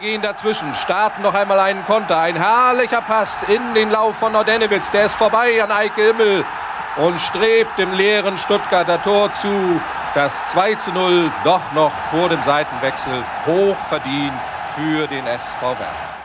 gehen dazwischen, starten noch einmal einen Konter. Ein herrlicher Pass in den Lauf von Nordenewitz. Der ist vorbei an Eike Immel und strebt dem leeren Stuttgarter Tor zu. Das 2 zu 0 doch noch vor dem Seitenwechsel hoch verdient für den SV Werder.